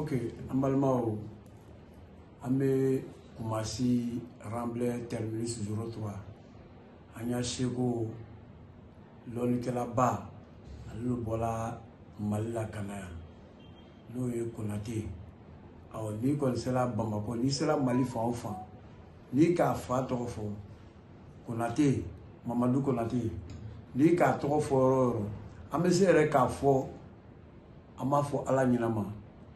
ok an balimaw an bɛ kumasi ranblɛ terminus zoro tura an y'a seko lɔnnikɛlaba ale de bɔra mali la ka na yan n'o ye konate ye awɔ n'i kɔni sera bamakɔ n'i sera mali fan o fan n'i k'a fa tɔgɔ fɔ konate mamadu konate n'i k'a tɔgɔ fɔ yɔrɔ o yɔrɔ an bɛ se yɛrɛ k'a fɔ an b'a fɔ ala ɲɛnama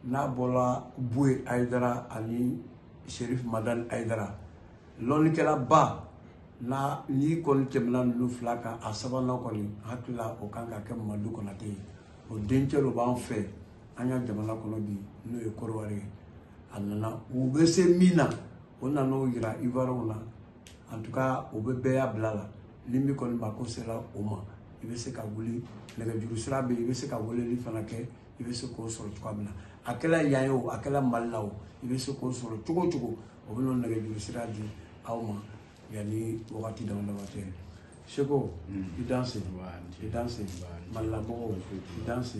n'a bɔra boye ayidara ani sherif madani ayidara lɔnnikɛlaba na n'i kɔni tɛmɛna ninnu fila kan a sabanan kɔni hakilila o kan ka kɛ mamadu konate ye o dencɛ dɔ b'an fɛ an ka jamana kɔnɔ bi n'o ye korowari ye a nana u bɛ se min na o nana o yira ivoiriw na en tout cas o bɛ bɛɛ y'a bila la ni min kɔni mako sera o ma i bɛ se ka wuli nɛgɛjuru sira bɛ yen i bɛ se ka weleli fana kɛ i bɛ se k'o sɔrɔ cogoya min na a kɛra yan ye o a kɛra mali la o i bɛ se k'o sɔrɔ cogo o cogo o bɛ n'o nɛgɛjuru sira di aw ma yanni wagati dama dama cɛ seko i dan se i dan se malilabɔgɔw i dan se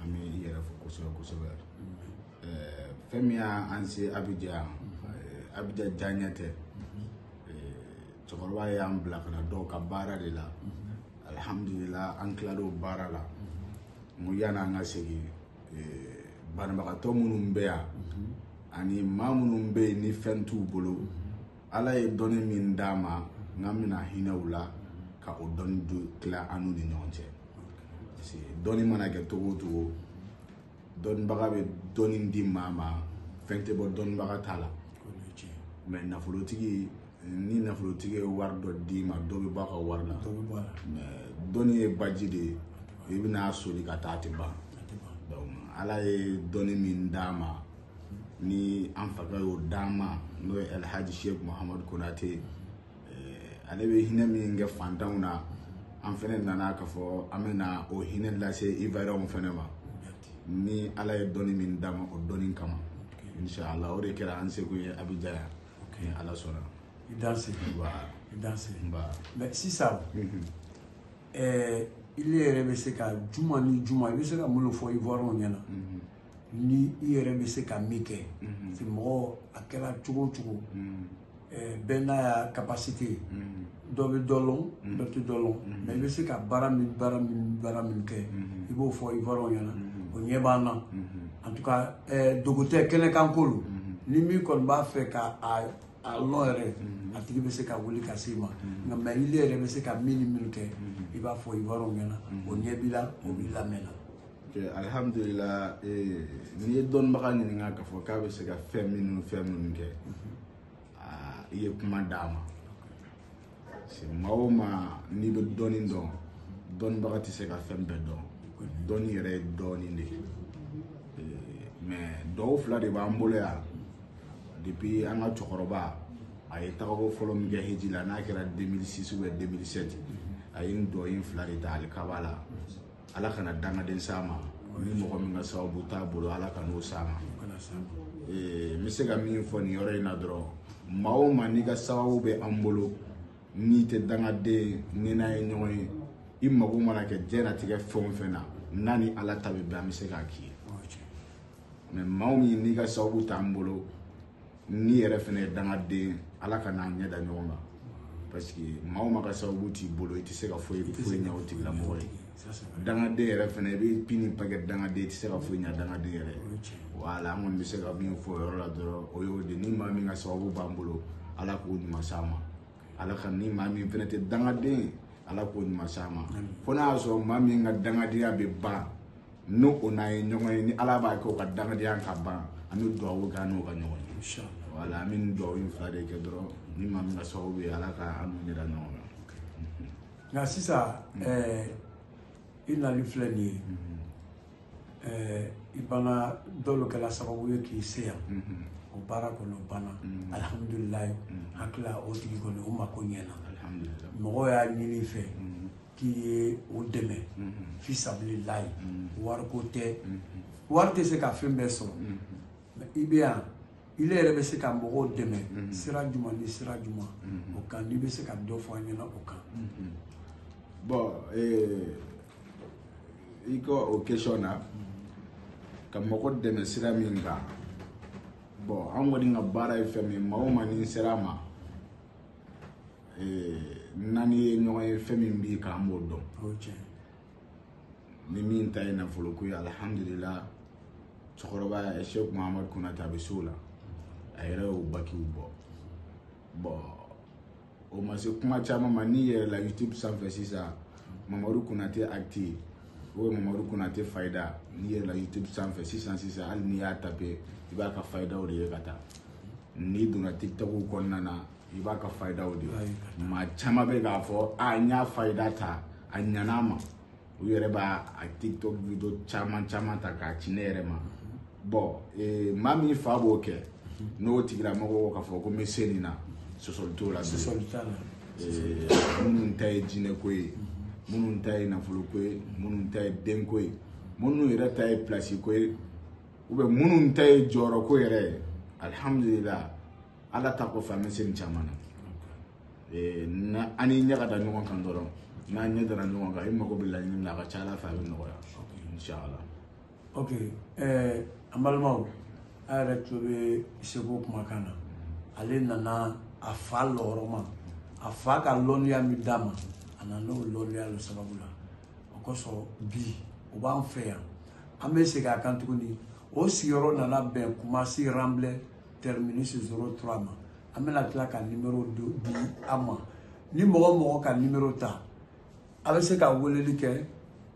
an bɛ i yɛrɛ fo kosɛbɛ kosɛbɛ ɛɛ fɛn min y'an se Abidjan yan ɛɛ Abidjan diyaɲɛ tɛ ɛɛ cɛkɔrɔba y'an bila ka na dɔw ka baara de la alihamudulila an tilal'o baara la n ko yanni an ka segin ɛɛ banabagatɔ minnu bɛ yan ani maa minnu bɛ yen ni fɛn t'u bolo. ala ye dɔnni min d'a ma n ka mina hinɛ u la ka o dɔnni do tila an n'u ni ɲɔgɔn cɛ parce que dɔnni mana kɛ togo o togo dɔnnibaga bɛ dɔnni di maa ma fɛn tɛ bɔ dɔnnibaga t'a la mɛ nafolotigi ni nafolotigi ye wari dɔ d'i ma dɔ bɛ bɔ a ka wari la mɛ dɔnni ye baji de ye i bɛna soli ka taa a tɛ ban donc ala ye dɔnni min d'a ma ni an fakɛ y'o d'an ma n'o ye alhaji sheikh muhammadu konate eh, ale bɛ hinɛ min kɛ fantanw na an fɛnɛ nana k'a fɔ an bɛna o hinɛ lase ivoiriyɛnw fɛnɛ ma ni ala ye dɔnni min d'a ma o dɔnni kama inshallah o de kɛra an seko ye abidjan yan ni ala sɔnna i dan sigi ba i dan sigi ba mais sisan mhm. eh, ile yɛrɛ bɛ se ka juma ni juma i bɛ se ka mun fɔ ivoiriyɛnw ɲɛna mhm. ni i yɛrɛ bɛ se ka min kɛ se mɔgɔ a kɛra cogo o cogo bɛɛ n'a y'a kapasite ye dɔ bɛ dɔ lɔn dɔ tɛ dɔ lɔn mɛ i bɛ se ka baara min baara min baara min kɛ i b'o fɔ i bɔrɔw ɲɛna o ɲɛ b'an na en tout cas dogo tɛ kɛnɛkan ko don ni min kɔni b'a fɛ ka a a lɔn yɛrɛ a tigi bɛ se ka wuli ka se i ma nka mɛ i yɛrɛ bɛ se ka min ni min kɛ i b'a fɔ i bɔrɔw ɲɛna o ɲɛ b'i la o b'i lamɛn na alihamudulila eh, n'i ye dɔnnibaga ɲininka k'a fɔ k'a bɛ se ka fɛn minnu fɛn minnu kɛ ah, i ye kuma d'a ma maa o maa n'i bɛ dɔɔni dɔn dɔnnibaga tɛ se ka fɛn bɛɛ dɔn dɔnni yɛrɛ ye dɔɔni de ye eh, mɛ dɔw fila de b'an bolo yan depuis an ka cɛkɔrɔba a ye tagako fɔlɔ min kɛ heji la n'a kɛra 2006 ou bien 2007 a ye nin dɔn in fila de ta alikaba la ala kana dangaden s'a ma ni mɔgɔ min ka sababu t'a bolo ala ka n'o s'a ma eh, n bɛ se ka min fɔ nin yɔrɔ in na dɔrɔn maa o maa n'i ka sababu bɛ an bolo n'i tɛ dangaden ni n'a ye ɲɔgɔn ye i mago mana kɛ diɲɛlatigɛ fɛn o fɛn na n'a ni ala ta bɛ bɛn an bɛ se k'a k'i ye mɛ maa min n'i ka sababu t'an bolo n'i yɛrɛ fana ye dangaden ala ka n'a ɲɛ da ɲɔgɔn kan parce que maa o maa ka sababu t'i bolo i tɛ se ka foyi foyi ɲɛ o tigilamɔgɔ ye dangaden yɛrɛ fana i bɛ pini pakɛ dangaden i tɛ se ka foyi ɲɛ dangaden yɛrɛ wala an kɔni bɛ se ka min fɔ o yɔrɔ la dɔrɔn o y'o de ni maa min ka sababu b'an bolo ala k'o ɲuman s'a ma ala ka ni maa min fana tɛ dangaden ala k'o ɲuman s'a ma fo n'a y'a sɔrɔ maa min ka dangadenya bɛ ban n'o o n'a ye ɲɔgɔn ye ni ala b'a kɛ o ka dangadenya ka ban an bɛ dugawu kɛ an n'o ka ɲɔgɔn ye wala an bɛ nin dugawu in fila de kɛ dɔrɔn ni maa min ka sababu ye ala ka an n'u yira ɲɔgɔn na nka sisan i nali filɛ nin ye i banna dɔw de kɛra sababu ye k'i se yan o baara kɔni o banna alihamudulilayi hakili o tigi kɔni o mako ɲɛna mɔgɔw y'a ɲini i fɛ k'i ye o dɛmɛ fi sabili layi wariko tɛ wari tɛ se ka fɛn bɛɛ sɔrɔ i bɛ yan ile yɛrɛ bɛ se ka mɔgɔw dɛmɛ sira juma ni sira juma o kan n'i bɛ se ka dɔ fɔ an ɲɛna o kan bɔn i ka o kesɔn na ka mɔgɔ dɛmɛ sira min kan bɔn an kɔni ka baara ye fɛn min maa o maa ni sera a ma naani ye ɲɔgɔn ye fɛn min b'i kan an b'o dɔn ni min ta ye nafolo ko ye alihamudulila cɛkɔrɔba sɛku mahamadu konate a bɛ se o la a yɛrɛ y'o bakiw bɔ bɔn o ma se kuma caman ma n'i yɛrɛ la youtube sanfɛ sisan mamadu konate acte o ye mamadu konate fayida n'i yɛlɛla youtube sanfɛ sisan sisan hali n'i y'a tape i b'a ka fayidaw de ye ka taa n'i donna tiktoku kɔnɔna na i b'a ka fayidaw de ye maa caman bɛ k'a fɔ a n y'a fayida ta a ɲana a ma u yɛrɛ b'a a tiktok video caman caman ta k'a ci ne yɛrɛ ma bɔn eh, maa min fa b'o kɛ n'o tigilamɔgɔ k'a fɔ ko n bɛ se nin na sɔsɔli t'o la eh, minnu ta ye jinɛko ye minnu ta ye nafoloko ye minnu ta ye denko ye minnu yɛrɛ ta ye pilasiko ye u bɛ minnu ta ye jɔyɔrɔko yɛrɛ ye alihamudulila ala ta kɔfɛ an bɛ se nin caman na eh, na an ni ɲɛ ka da ɲɔgɔn kan dɔrɔn n'an ɲɛ dara ɲɔgɔn kan i mago bɛ laɲini min na a ka ca ala fɛ a bɛ nɔgɔya inshallah ok ɛɛ an balimaw a yɛrɛ tulo bɛ seko kumakan na ale nana a fa lɔgɔrɔma a fa ka lɔnniya min d'a ma a nana n'o lɔnniya lo sababu la o kosɔn bi o b'an fɛ yan an bɛ segin a kan tuguni o sigiyɔrɔ nana bɛn kumasi ranblɛ terminus zoro trois ma an bɛna tila ka nimero di a ma ni mɔgɔ mɔgɔ ka nimero ta a bɛ se ka weleli kɛ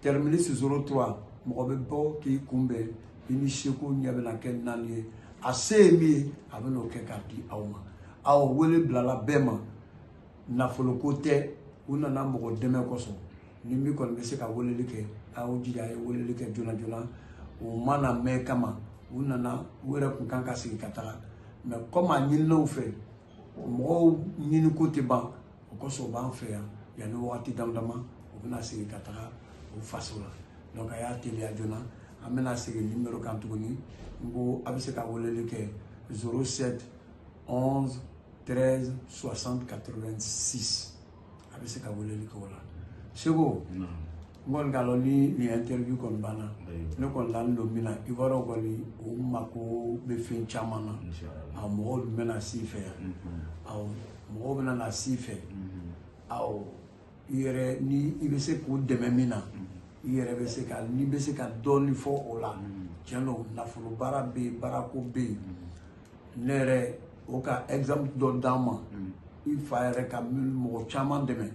termini sisoro tura mɔgɔ bɛ bɔ k'i kunbɛn i ni seko ɲɛ bɛna kɛ naani ye a se ye min ye a bɛ n'o kɛ k'a di aw ma aw wele bilala bɛɛ ma nafoloko tɛ u nana mɔgɔ dɛmɛ kosɔn ni min kɔni bɛ se ka weleli kɛ a y'o jija a ye weleli kɛ joona joona o mana mɛn kama u nana u yɛrɛ kun kan ka sigi ka taga mɛ kɔmi a ɲininenw fɛ mɔgɔw ɲiniko tɛ ban o kosɔn u b'an fɛ yan yanni wagati dama dama u bɛna segin ka taga u faso la donc a y'a teliya joona an bɛna segin nimero kan tuguni n ko a bɛ se ka weleli kɛ 07 11 13 60 86 a bɛ se ka weleli kɛ o la seko n kɔni k'a dɔn ni nin interview kɔni banna ne kɔni laalen don min na ivoiriw kɔni u mako bɛ fɛn caman na a mɔgɔw dun bɛna s'i fɛ yan awɔ mɔgɔw bɛna na s'i fɛ awɔ i yɛrɛ ni i bɛ se k'u dɛmɛ min na i yɛrɛ bɛ se ka n'i bɛ se ka dɔɔnin fɔ o la tiɲɛ don nafolo baara bɛ yen baarako bɛ yen ne yɛrɛ o ka exemple dɔ d'an ma i fa yɛrɛ ka mɔgɔ caman dɛmɛ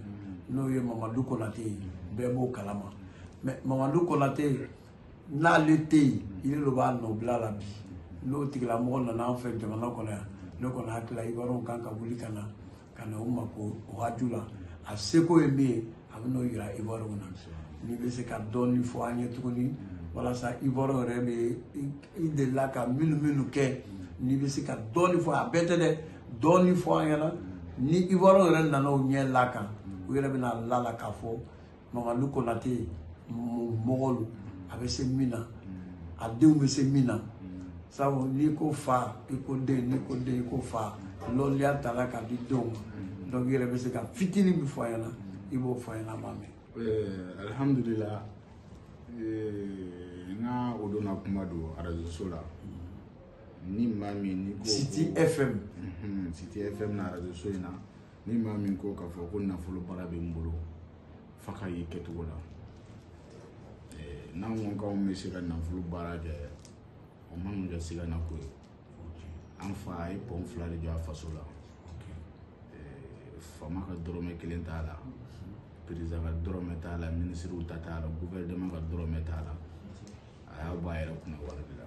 n'o ye mamadu konate ye bɛɛ b'o kalama mais mamadu konate n'ale tɛ yen yiri dɔ b'a nɔbila la bi n'o tigilamɔgɔ nana an fɛ jamana kɔnɔ yan ne kɔni hakili la ivoiriyɛnw kan ka wuli ka na ka na u mako o hakili la a seko ye min ye a bɛ n'o yira iwariw na n'i bɛ se ka dɔɔnin fɔ an ye tuguni walasa iwariw yɛrɛ bɛ i delila ka minnu minnu kɛ n'i bɛ se ka dɔɔnin fɔ a bɛɛ tɛ dɛ dɔɔnin fɔ an ɲɛna ni iwariw yɛrɛ nana o ɲɛ la kan u yɛrɛ bɛna la la k'a fɔ mamadu konate mɔgɔ don a bɛ se min na a denw bɛ se min na sabu n'i ko fa i ko den n'i ko den i ko fa lɔnniya tala k'a di denw ma donc i yɛrɛ bɛ se ka fitinin min fɔ a ɲɛna i b'o fɔ a ɲɛna a ma mɛn. Eh, alihamudulila eh, n ka o donna kuma don arajoso la ni maa min n'i ko. siti fm. Mhm, siti fm na arajoso in na. ni maa min ko k'a fɔ ko nafolo baara bɛ n bolo fa ka y'i kɛcogo la n'an ko k'anw bɛ se ka nafolo baara kɛ o man kan ka se ka na ko ye an fa a ye pɔn fila de jɔ a faso la fama ka dɔrɔmɛ kelen t'a la perezida ka dɔrɔmɛ t'a la minisiriw ta t'a la guvɛrɛnɛman ka dɔrɔmɛ t'a la a y'a bɔ a yɛrɛ kunna wari de la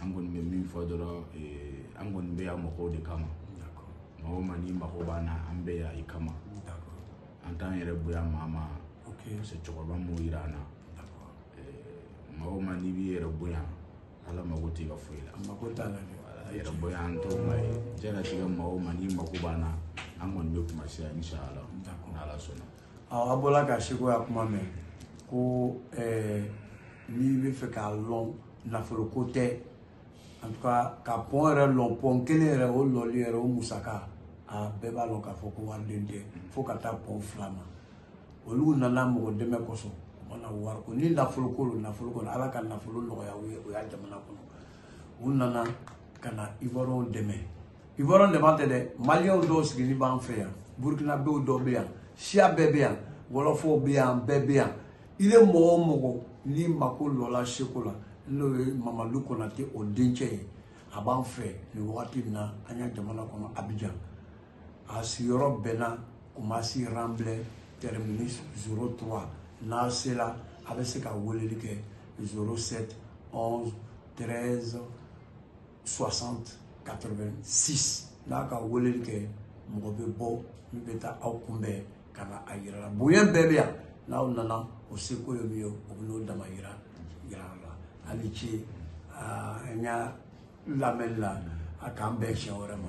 an kɔni bɛ min fɔ dɔrɔn an kɔni bɛ yan mɔgɔw de kama mɔgɔ ma ni mago b'a na an bɛ yan i kama an t'an yɛrɛ bonya maa ma parce que cɛkɔrɔba m'o yira an na mɔgɔ ma n'i b'i yɛrɛ bonya ala mago t'i ka foyi la mago t'a la yɛrɛ bonya an t'o ma ye diɲɛlatigɛ mɔgɔw ma n'i mago b'a na an kɔni bɛ kuma se yan inshala n'ala sɔnna a bɔla ka sekoya kuma mɛn ko n'i bɛ fɛ k'a lɔn nafolo ko tɛ en tout cas ka pɔn yɛrɛ lɔn pɔn kelen yɛrɛ o lɔli yɛrɛ o musaka a bɛɛ b'a lɔn k'a fɔ ko wariden tɛ fo ka taa pɔn fila ma olu nana mɔgɔ dɛmɛ kosɔn u mana wari ko ni nafolo ko don nafolo kɔnɔ ala ka nafolo nɔgɔya u ye o y'a jamana kɔnɔ u nana ka na ivoiriyɛnw dɛmɛ ivoiriyɛnw dɛmɛ tɛ dɛ maliyɛnw dɔw sigili b'an fɛ yan burukinabew dɔw bɛ yan siya bɛɛ bɛ yan wɔlɔfɔw bɛ yan bɛɛ bɛ yan i bɛ mɔgɔ o mɔgɔ ni mako lɔla seko la n'o ye mamadu konate o dencɛ ye a b'an fɛ nin wagati min na an ka jamana kɔnɔ abijan a sigiyɔrɔ bɛnna kumasi ranblɛ terminus zoro 3 n'a sela a bɛ se ka weleli kɛ zoro 7 11 13 60 86 n'a ka weleli kɛ mɔgɔ bɛ bɔ min bɛ taa aw kunbɛn ka na a yira la bonya bɛɛ bɛ yan n'aw nana o seko ye min ye o bɛ n'o dama yira yira la hali ce n y'a lamɛnni la a k'an bɛn siɲɛ wɛrɛ ma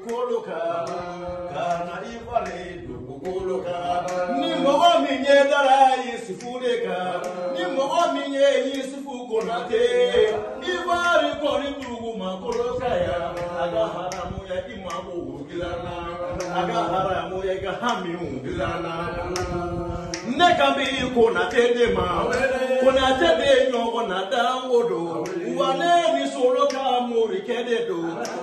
Kolo ka kana i fale dugukolo ka ni mɔgɔ min ye dara ye sifu de kan ni mɔgɔ min ye ye sifu konate i bari kɔni dugu ma kolo ka ya a ka haramu ya i ma ko dilanna a ka haramu ya i ka hami dilanna ne ka bi konate de ma konate de ɲɔgɔn na dan o don wa ne ni solo ka morikɛ de don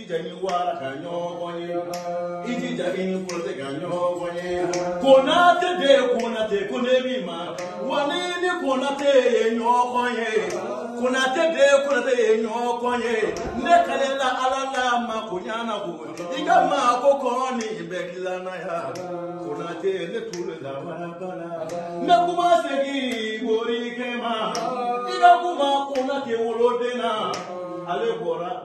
ijija ni wara ka ɲɔgɔn ye ijija i ni kɔrɔtɛ ka ɲɔgɔn ye konate de ye konate ko ne b'i ma wa ni ni konate ye ɲɔgɔn ye konate de ye konate ye ɲɔgɔn ye ne kalela ala la ma ko ɲana ko i ka maa ko kɔrɔ ni bɛ dilanna ya konate ne tulu la balabala ne kuma segin bori kɛ ma i ka kuma konate woloden na ale bɔra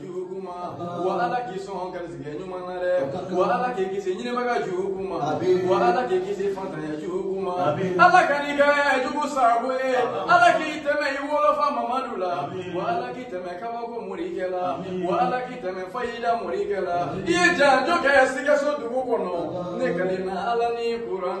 juukuma wa ala k'i sɔn garisɛgɛ ɲuman na dɛ wa ala k'i kisi ɲinibaga juukuma wa ala k'i kisi fantanya juukuma ala ka n'i kɛ jugu sago ye ala k'i tɛmɛ i wolofa mamadu la wa ala k'i tɛmɛ kabako morikɛ la wa ala k'i tɛmɛ fayida morikɛ la i ye janjo kɛ sikaso dugu kɔnɔ ne kɛlen na ala ni kuran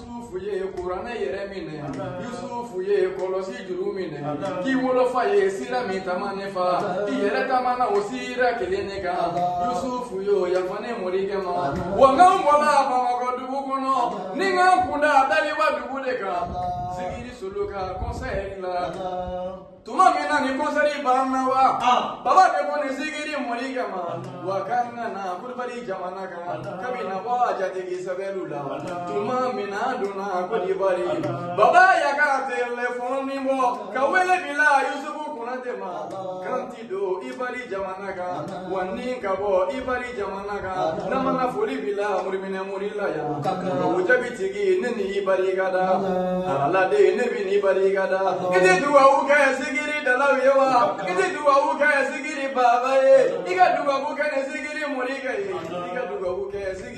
Yusufu ye kuranɛ yɛrɛ minɛ Yusufu ye kɔlɔsi juru minɛ k'i wolofa ye sira min tama ne fa i yɛrɛ tamana o sira kelen ne kan Yusufu yo yafa ne morikɛ ma wa n ka n bɔla Bamakɔ dugu kɔnɔ ni n ka n kunda Daliba dugu de kan Zikiri solo ka concert la tuma min na nin kɔnsɛri banna wa Ah. baba de ko nin sigiri mɔli kama wa ka n ka na kulubali jamana kan kabi na bɔ a jatigi sɛbɛnlu la tuma min na an donna kodibari baba y'a ka telefɔni bɔ ka wele bila yusufu konate ma kan ti don ibari jamana kan wa ni ka bɔ i bali jamana kan n'a ma na foli b'i la moriminɛ mori la yan o jabi tigi ne ni i bali ka da alaladen ne bi ni bali ka da i tɛ dubabu kɛ sigiri dalaw ye wa i tɛ dubabu kɛ sigiri baba ye i ka dubabu kɛ ne sigiri mori ka ye i ka dubabu kɛ sigiri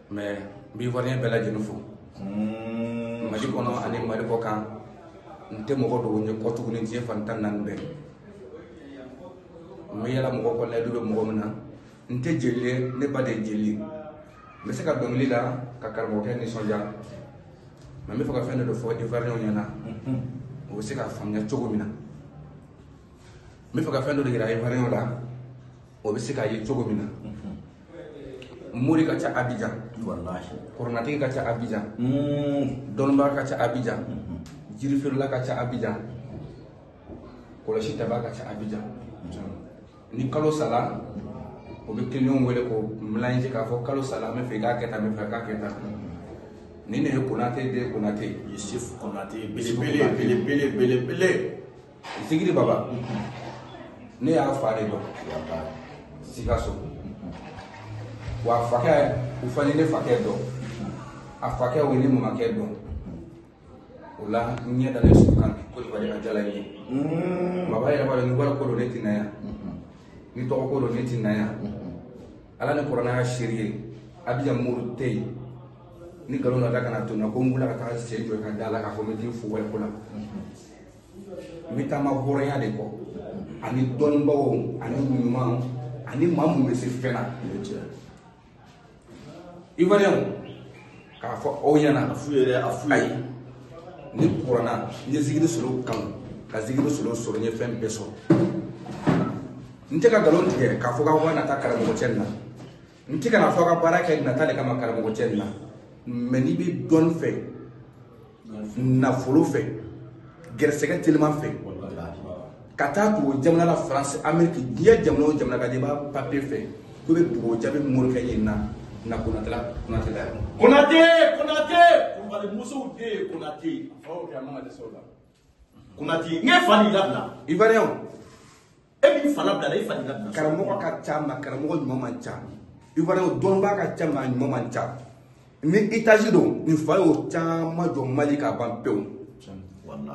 mɛ n b'i fɔriyɛn bɛɛ lajɛlen fo hmm. mali kɔnɔ ani mali kɔ kan n tɛ mɔgɔ dogo n ye kɔ tuguni diɲɛ fan tan naani bɛɛ n bɛ yala mɔgɔ kɔ layidu bɛ mɔgɔ min na n tɛ jeli ye ne ba de ye jeli ye n bɛ se ka dɔnkili la ka karamɔgɔkɛ nisɔndiya mɛ n bɛ fɛ ka fɛn dɔ de fɔ ivoiriyɛnw ɲɛna hmm. o bɛ se ka faamuya cogo min na n bɛ fɛ ka fɛn dɔ de yira ivoiriyɛnw la o bɛ se k'a ye cogo min na mori ka ca abijan koronatigi ka ca abijan dɔnnibaa ka ca abijan jirifeerela ka ca abijan kɔlɔsi daba ka ca abijan ni kalo sala o bɛ kiliyanw wele ko milanji k'a fɔ kalo sala an bɛ fɛ i k'a kɛ tan n bɛ fɛ k'a kɛ tan ni ne ye konate den konate ye yusufu konate belebele belebele belebele sigiri baba ne y'a fa de dɔn sikaso wa a fakɛ u fana ne fakɛ dɔn a fakɛ o ye ne mamakɛ dɔn o la n ɲɛ dalen su kan kulubali ka jala ye baba yɛrɛ b'a dɔn ni wari ko don ne tɛna yan ni tɔgɔ ko don ne tɛna yan ala ni kɔrɔna y'a seri ye abija muru tɛ yen ni nkalon nana ka na to n na ko n wulila ka taa sen jɔ ka da la k'a fɔ n bɛ t'i fo wari ko la n bɛ taama hɔrɔnya de kɔ ani dɔnnibagaw ani ɲumanw ani maa mun bɛ se fɛn na ivoiriyɛnw k'a fɔ aw ɲɛna a f'u yɛrɛ a f'u ye ni kɔrɔna n ye zigiri solo kanu ka zigiri solo sɔrɔ n ye fɛn bɛɛ sɔrɔ n tɛ ka nkalon tigɛ k'a fɔ k'aw ka na taa karamɔgɔcɛ nin na n tɛ kana fɔ ka baara kɛ nata de kama karamɔgɔ cɛ nin na mɛ n'i bɛ dɔnni fɛ nafolo fɛ gɛrɛsɛgɛ teliman fɛ ka taa tugu jamana la faransi ameriki diɲɛ jamana o jamana ka di i b'a papiye fɛ ko bɛ dugu jaabi mori kɛ yen na na konate la konate la yan. konate konate kulubali musow de ye konate a fɔra o kɛ a man ka dɛsɛ o la konate n ye fa de labila. ivoiriyɛnw e b'i fa labila e fa de labila karamɔgɔ ka ca ma karamɔgɔ ɲuman man ca i fana o dɔnnibaa ka ca ma a ɲuman man ca ni itazi don nin fa y'o caman jɔ mali k'a ban pewu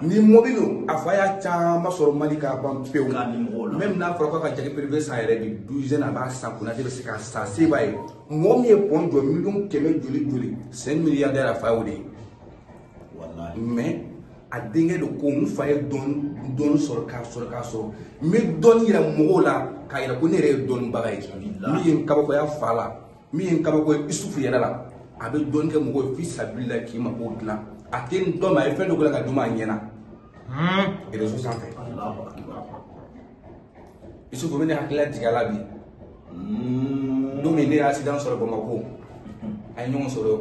ni mɔbili don a fa y'a caman sɔrɔ mali k'a ban pewu mɛmi n'a fɔra k'a ka jaki perebe san yɛrɛ bi duzɛn a b'a san kunna de bɛ se k'a san se b'a ye mɔgɔ min ye pɔn jɔ miliyɔn kɛmɛ joli joli sɛn miliyardɛri a fa y'o de ye mɛ a denkɛ de ko n fa ye dɔɔni sɔrɔ k'a sɔrɔ k'a sɔrɔ n bɛ dɔɔni yira mɔgɔw la k'a yira ko ne yɛrɛ ye dɔɔnibaga ye min ye n kabakoya fa la min ye n kabakoya isufu yɛrɛ la a bɛ dɔɔni kɛ mɔgɔw ye fi sabili la k'i mako dilan a tɛ n dɔn mɛ a ye fɛn dɔ kɛ ka d'u ma a ɲɛna rezo sanfɛ isufu bɛ ne hakilila jigin a la bi don min ne ye asidan sɔrɔ bamako a ye ɲɔgɔn sɔrɔ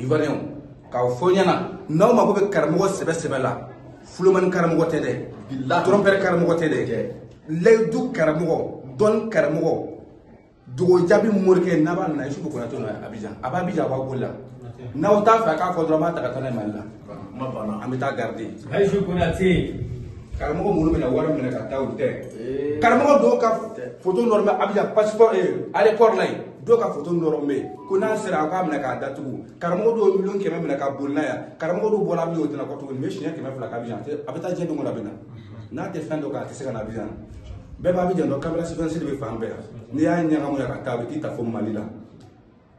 ivoiriyɛnw k'aw fɔ ɲɛna n'aw mako bɛ karamɔgɔ sɛbɛ sɛbɛ la fulomani karamɔgɔ tɛ dɛ tɔrɔnpɛrɛ karamɔgɔ tɛ dɛ layidu karamɔgɔ dɔnni karamɔgɔ dogo jaabi morikɛ n'a b'a nana isufu konatɛ nɔ abijan a b'a bija a b'a boli la n'aw t'a fɛ a k'a fɔ dɔrɔn an b'a ta ka taa n'a ye mali la kuma banna an bɛ taa garidi ayisu konate karamɔgɔ minnu bɛna wari minɛ ka taa u tɛ karamɔgɔ dɔw ka foto nɔrɔ bɛ abija pasipɔri ye arekɔri la ye dɔw ka foto nɔrɔ bɛ yen ko n'a sera a k'a minɛ k'a datugu karamɔgɔ dɔw miliyɔn kɛmɛ minɛ ka boli n'a ye karamɔgɔ dɔw bɔra abija o tɛna kɔ tuguni mɛ siɲɛ kɛmɛ fila k'abija a bɛ taa diɲɛ don o la bɛ na n'a tɛ fɛn dɔ k'a tɛ se ka na abija bɛɛ b'a abija dɔn kamera sifɛnsiri bɛ fan bɛɛ n'i y'a ɲagamu yan ka taa a bɛ t'i ta fo mali la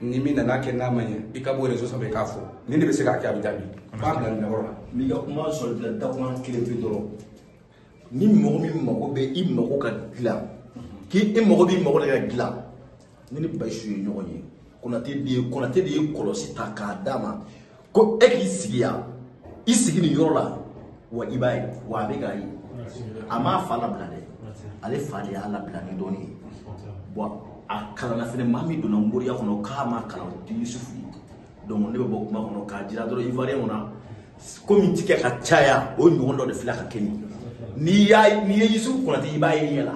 ni min nana kɛ n'a ma ɲɛ i ka bɔ rezo sanfɛ k'a fɔ ni ne bɛ se k'a kɛ a bɛ jaabi b'a bila nin yɔrɔ la n'i ka kuma sɔrɔ bila dakuma kelen pe dɔrɔn ni mɔgɔ min mago bɛ i mago ka dilan k'i e mago b'i mago de ka dilan ne ni basisu ye ɲɔgɔn ye konate de ye konate de ye kɔlɔsi ta k'a d'a ma ko e k'i sigi yan i sigi nin yɔrɔ la wa i b'a ye wa a bɛ k'a ye a m'a fa labila dɛ ale fa de y'a labila ni dɔɔni ye bɔn a kalanna fɛnɛ maa min donna moriya kɔnɔ k'a ma kalan o tɛ yusufu ye donc ne bɛ bɔ kuma kɔnɔ k'a jira dɔrɔn ivoirien kɔnɔ komi ti kɛ ka caya o ɲɔgɔn dɔ de filɛ ka kɛ nin n'i y'a n'i ye yusufu konate i b'a ye i ɲɛ la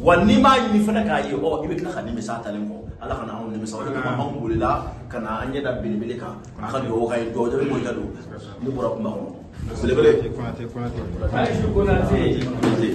wa n'i m'a ɲini fana k'a ye ɔ i bɛ tila ka nimisa a talen kɔ ala kana anw nimisa o de kama anw bolila ka na an ɲɛ da belebele kan a ka dugawu ka ye dugawu jaabi ko i ka don ne bɔra kuma kɔnɔ belebele konate konate konate konate